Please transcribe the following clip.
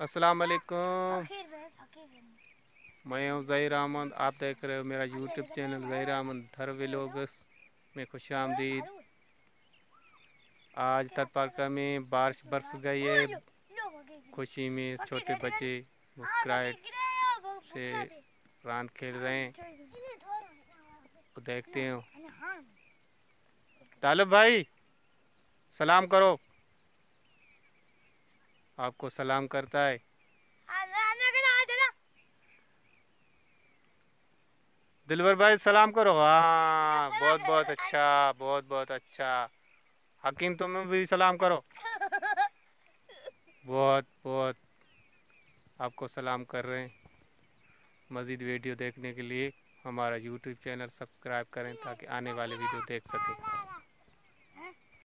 अस्सलाम वालेकुम मैं हूँ जहीर अहमद आप देख रहे हो मेरा यूट्यूब चैनल जहीर अहमद धर व्लॉग्स में खुश आमदीद। आज तरपारका में बारिश बरस गई है। खुशी में छोटे बच्चे मुस्कुराहट से रान खेल रहे हैं। तो देखते हो। तालब भाई सलाम करो। आपको सलाम करता है। दिलवर भाई, सलाम करो। हाँ बहुत बहुत अच्छा बहुत बहुत अच्छा। हकीम, तुम्हें भी सलाम करो। बहुत बहुत। आपको सलाम कर रहे हैं। मज़ीद वीडियो देखने के लिए हमारा यूट्यूब चैनल सब्सक्राइब करें ताकि आने वाले वीडियो देख सकें।